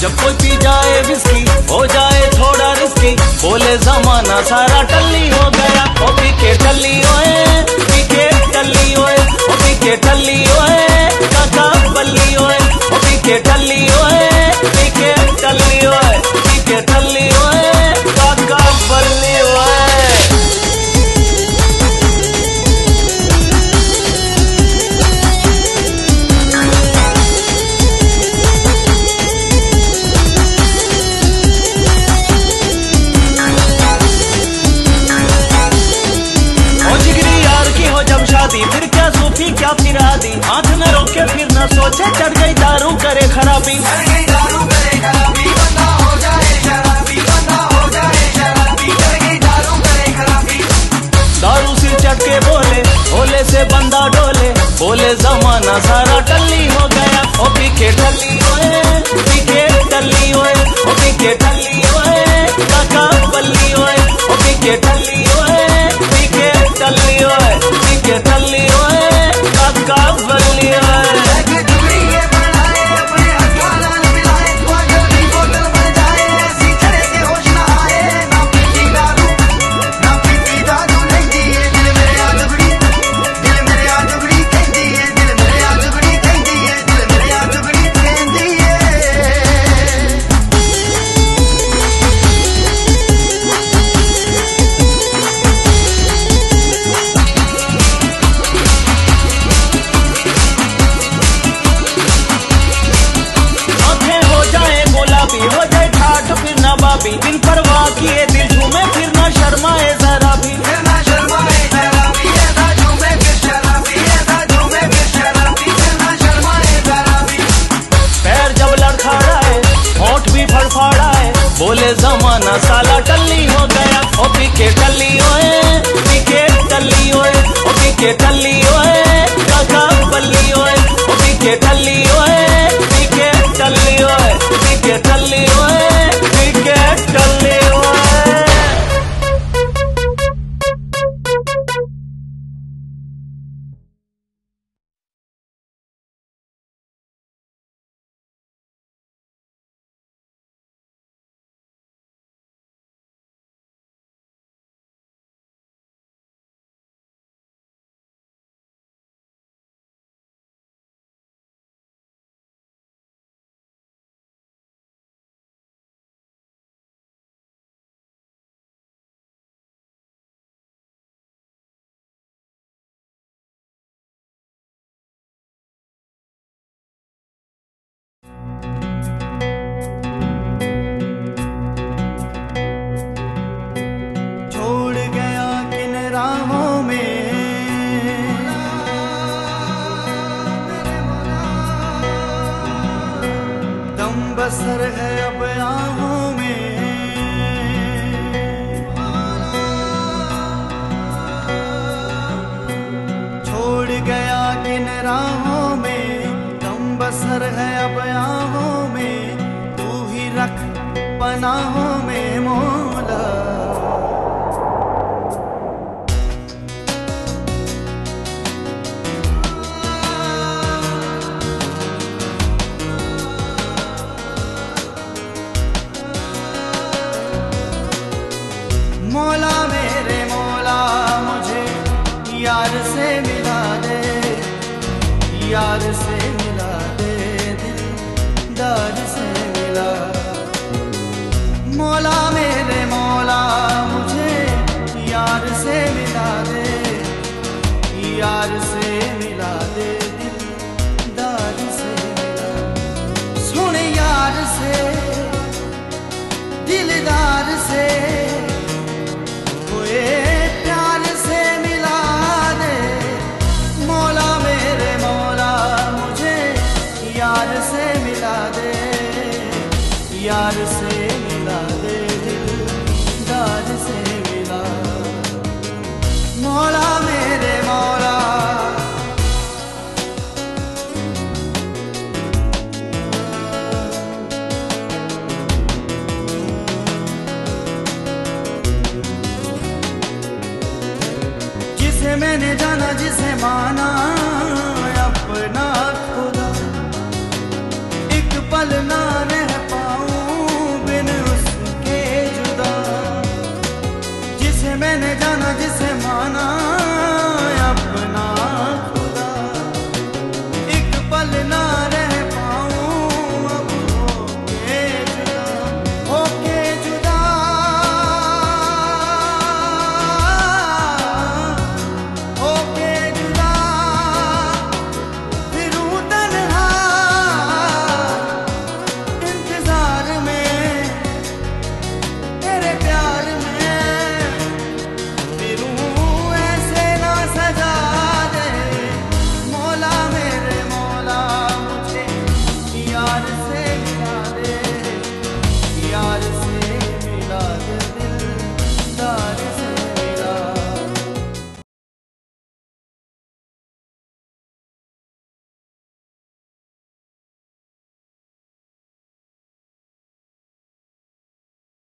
जब जाए हो जाए थोड़ा रिस्की बोले, जमाना सारा टल्ली हो गया। ओ पी के टल्ली ओए, पी टल्ली ओए, ओ पी के टल्ली जमाना सारा होठ है। बोले, जमाना साला टल्ली हो गया। ओ पीके टल्ली ओए, पीके टल्ली ओए, ओ पीके टल्ली ओए, काका बल्ली ओए, ओ पीके टल्ली ओए। बसर है अब आहों में। छोड़ गया किन राहों में तुम बसर है अब आहों में। तू ही रख पनाहों में मौला, मेरे मौला, मुझे यार से मिला दे, यार से मिला दे, दिल दार से मिला। मौला दार से मिला दे दार से मिला। मौला मेरे मौला। जिसे मैंने जाना, जिसे माना